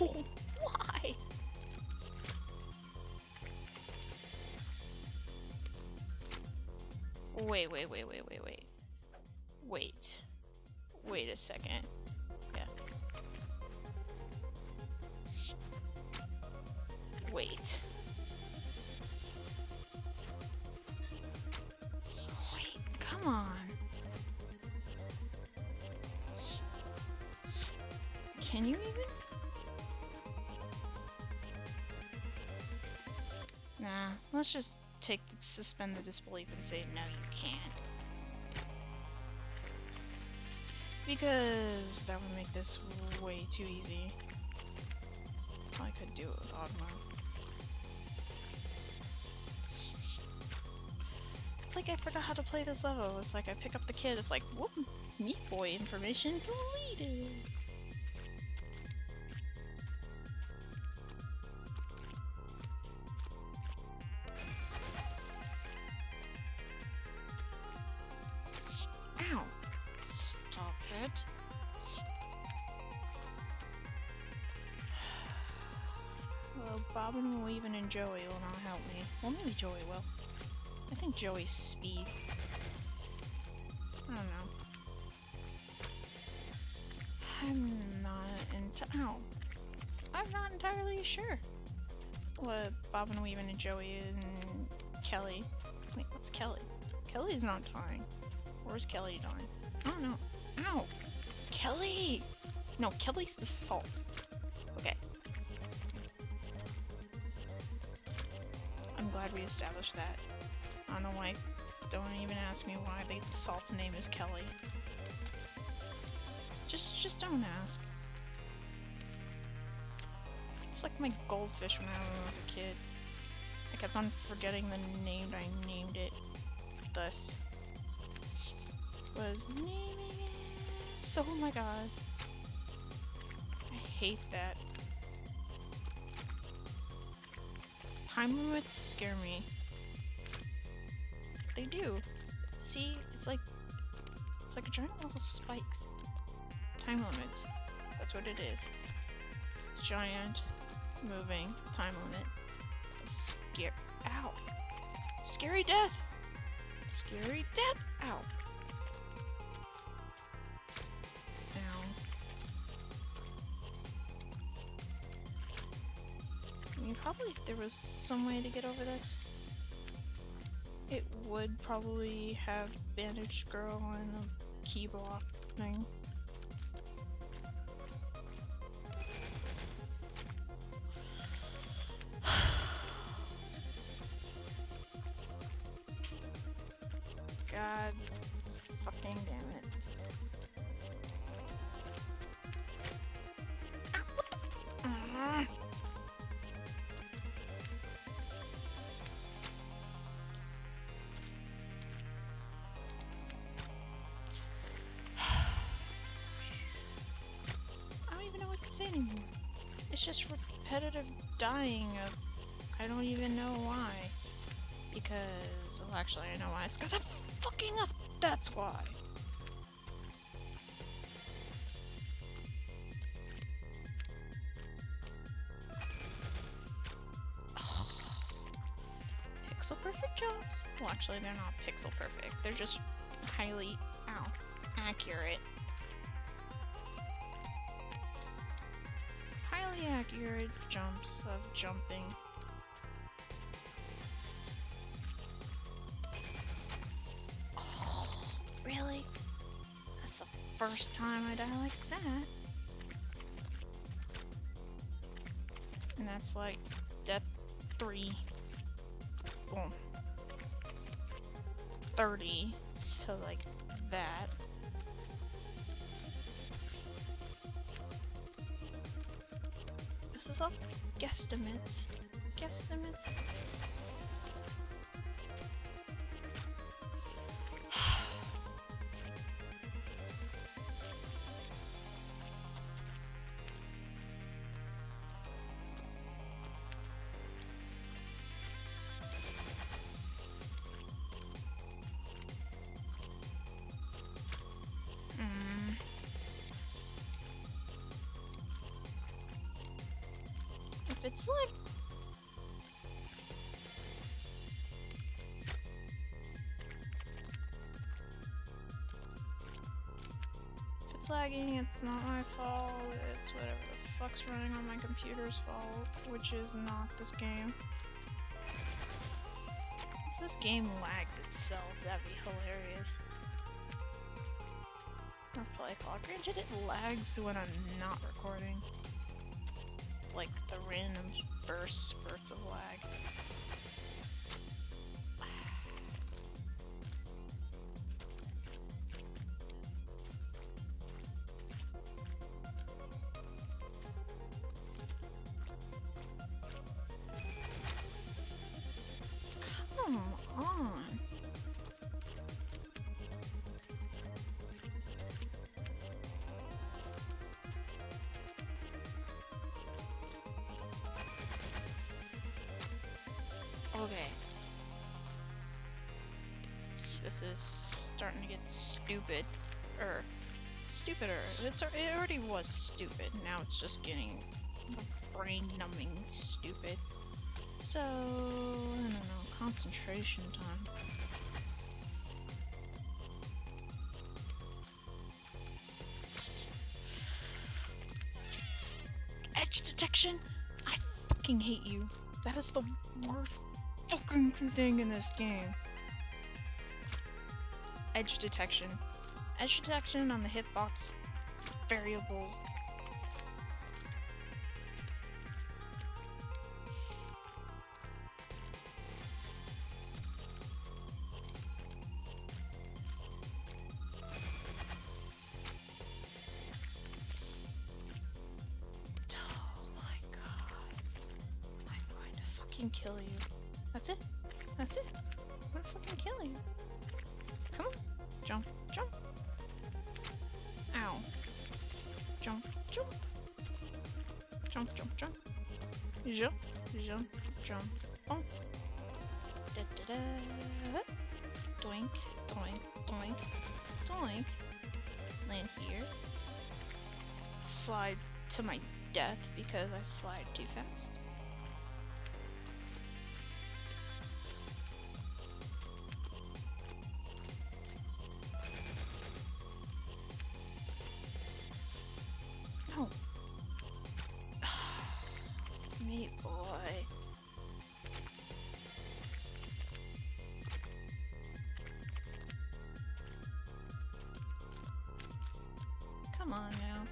Why? Wait, wait, wait, wait, wait, wait. Wait. Wait a second. Yeah. Wait. Let's just take the, suspend the disbelief and say no, you can't. Because that would make this way too easy. I could do it with Ogmo. It's like I forgot how to play this level. It's like I pick up the kid, it's like, whoop, Meat Boy information deleted. Well, Bobbin, Weaving, and Joey will not help me. Well, maybe Joey will. I think Joey's speed. I don't know. I'm not enti- Ow. I'm not entirely sure what Bobbin, Weaving, and Joey and Kelly. Wait, what's Kelly? Kelly's not dying. Where's Kelly dying? I don't know. Ow! Kelly! No, Kelly's the salt. Okay. Glad we established that. I don't know why. Don't even ask me why the salt's name is Kelly. Just, just don't ask. It's like my goldfish when I was a kid. I kept on forgetting the name I named it. Thus was naming it. So, oh my god. I hate that. Time limits scare me. They do. See, it's like it's like a giant level spikes. Time limits. That's what it is. Giant moving time limit. Scare ow. Scary death! Scary death! Ow. Probably there was some way to get over this, it would probably have Bandage Girl and a key block thing. God fucking damn it. Ah. Repetitive dying of I don't even know why. Because well actually I know why. It's because I'm fucking up. That's why. Pixel perfect jumps? Well, actually, they're not pixel perfect. They're just highly, ow, accurate. Accurate jumps of jumping. Really? That's the first time I die like that. And that's like death three. Boom. 30 to like that. Guesstimates. Guesstimates. Lag. If it's lagging, it's not my fault. It's whatever the fuck's running on my computer's fault, which is not this game. If this game lagged itself, that'd be hilarious. Or play call. Granted, it lags when I'm not recording. Like the random burst bursts of lag. Okay. This is starting to get stupid. Er, stupider. It's, it already was stupid. Now it's just getting brain-numbing stupid. So, I don't know, concentration time. Edge detection? I fucking hate you. That is the worst fucking thing in this game. Edge detection. Edge detection on the hitbox variables. Oh my god. I'm going to fucking kill you. That's it. It. Fucking kill you. Come on. Jump. Jump. Ow. Jump. Jump. Jump, jump, jump. Jump. Jump. Jump. Oh. Da da da. Doink. Doink. Doink. Doink. Land here. Slide to my death because I slide too fast. Come on now.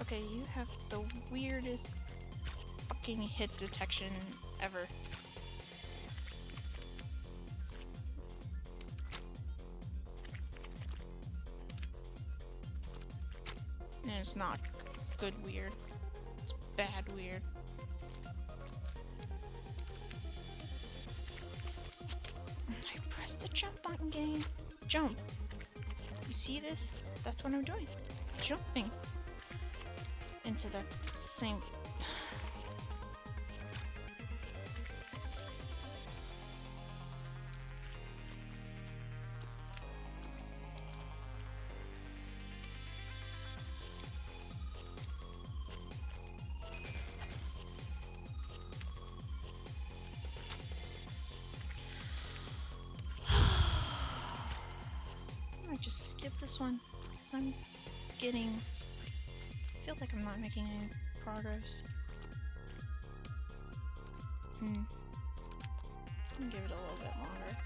Okay, you have the weirdest fucking hit detection ever. Not good weird. It's bad weird. I pressed the jump button game. Jump. You see this? That's what I'm doing. Jumping into the same. This one. I'm getting. I feel like I'm not making any progress. Hmm. I'll give it a little bit longer.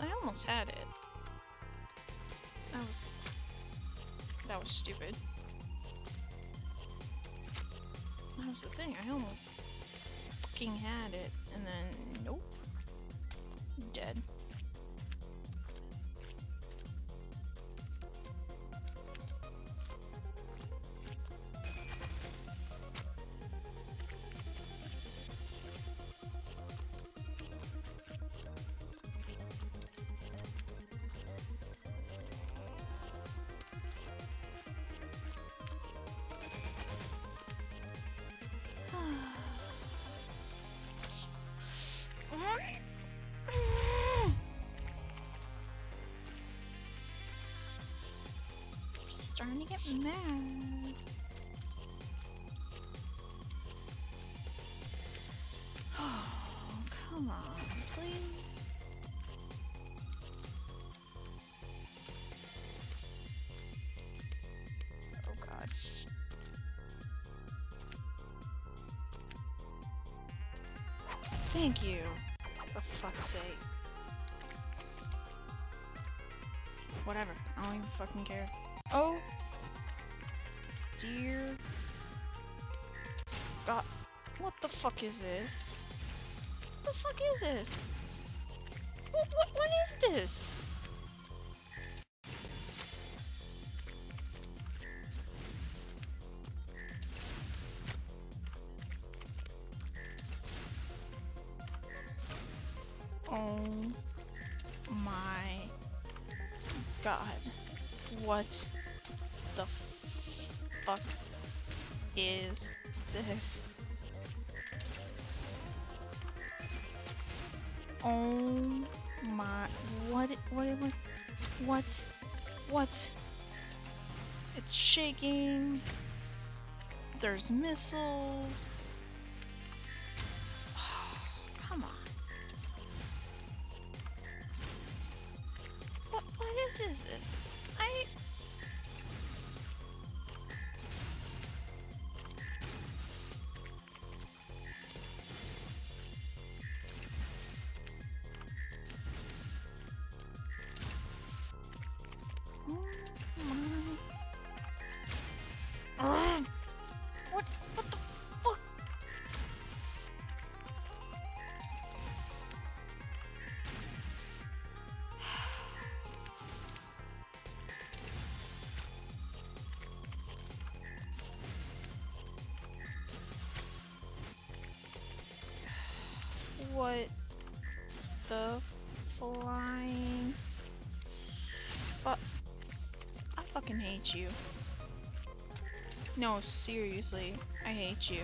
I almost had it. That was that was stupid. That was the thing. I almost fucking had it, and then nope, starting to get mad. Oh, come on, please. Oh god. Thank you. For fuck's sake. Whatever. I don't even fucking care. Oh! Dear God. What the fuck is this? What the fuck is this? What, what, what is this? Oh my god. What the fuck is this? Oh my what what what what what? It's shaking. There's missiles hate you. No, seriously, I hate you.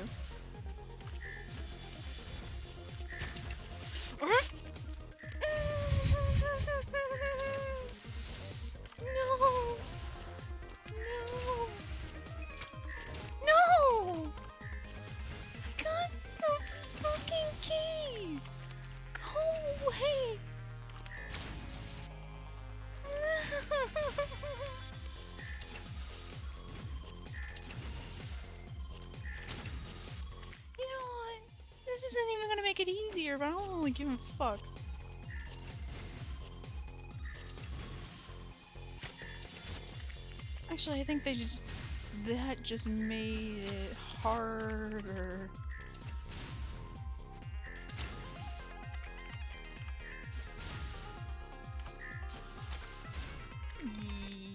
Easier, but I don't really give a fuck. Actually, I think they just that just made it harder.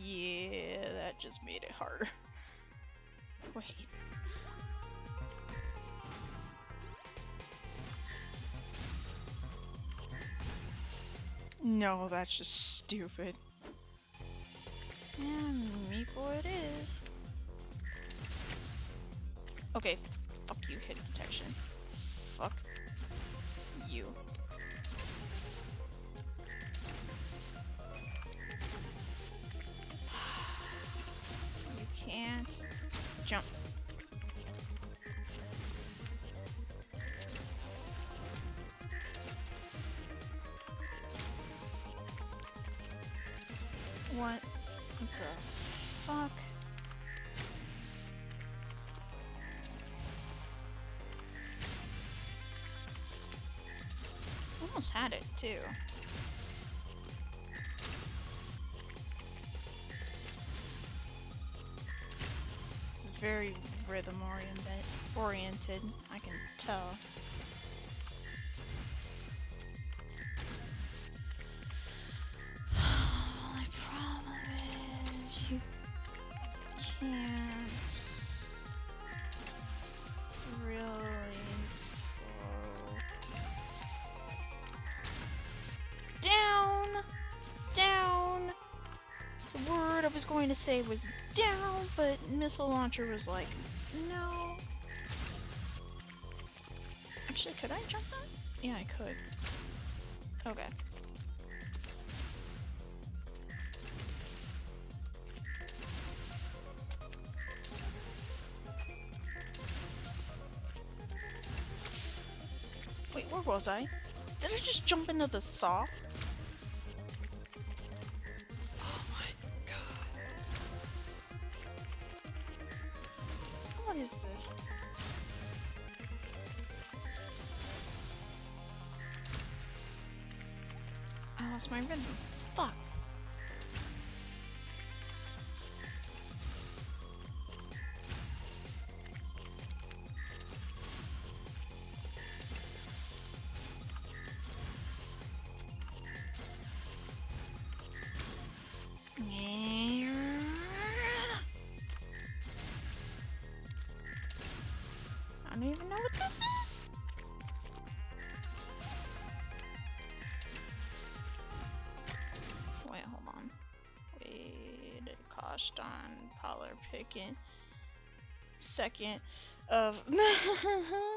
Yeah, that just made it harder. No, that's just stupid. And Meeple it is. Okay, fuck you, hit detection. Fuck you. You can't jump. Had it too. Very rhythm oriented. Oriented, I can tell. going to say was down, but missile launcher was like, no. Actually, could I jump that? Yeah, I could. Okay. Wait, where was I? Did I just jump into the saw? What is this? Oh, I lost my rhythm. Wait, hold on. Wait, cost on Polar picking. Second of